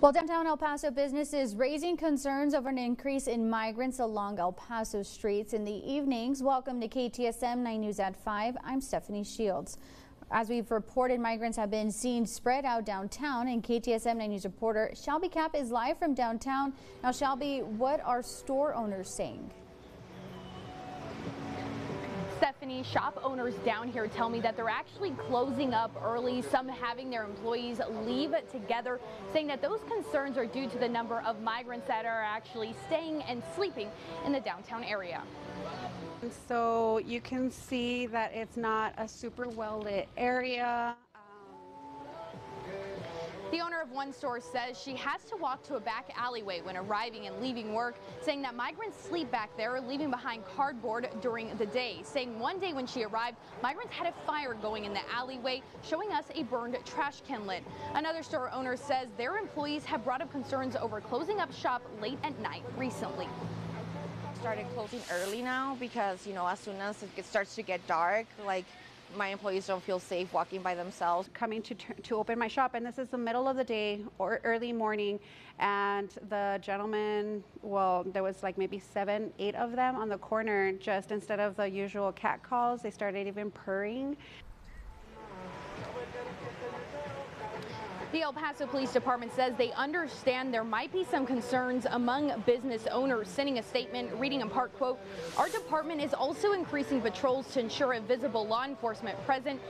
Well, downtown El Paso businesses raising concerns over an increase in migrants along El Paso streets in the evenings. Welcome to KTSM 9 News at 5. I'm Stephanie Shields. As we've reported, migrants have been seen spread out downtown, and KTSM 9 News reporter Shelby Cap is live from downtown. Now, Shelby, what are store owners saying? Stephanie, shop owners down here tell me that they're actually closing up early, some having their employees leave together, saying that those concerns are due to the number of migrants that are actually staying and sleeping in the downtown area. So you can see that it's not a super well lit area. The owner of one store says she has to walk to a back alleyway when arriving and leaving work, saying that migrants sleep back there, leaving behind cardboard during the day. Saying one day when she arrived, migrants had a fire going in the alleyway, showing us a burned trash can lid. Another store owner says their employees have brought up concerns over closing up shop late at night recently started closing early now because, you know, as soon as it starts to get dark, like my employees don't feel safe walking by themselves. Coming to, to open my shop, and this is the middle of the day or early morning, and the gentleman, well, there was like maybe seven, eight of them on the corner, just instead of the usual cat calls, they started even purring. The El Paso Police Department says they understand there might be some concerns among business owners, sending a statement reading in part, quote, our department is also increasing patrols to ensure a visible law enforcement present.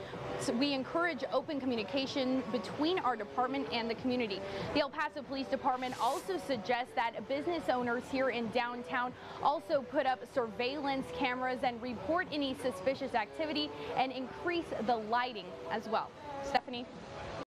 So we encourage open communication between our department and the community. The El Paso Police Department also suggests that business owners here in downtown also put up surveillance cameras and report any suspicious activity and increase the lighting as well. Stephanie?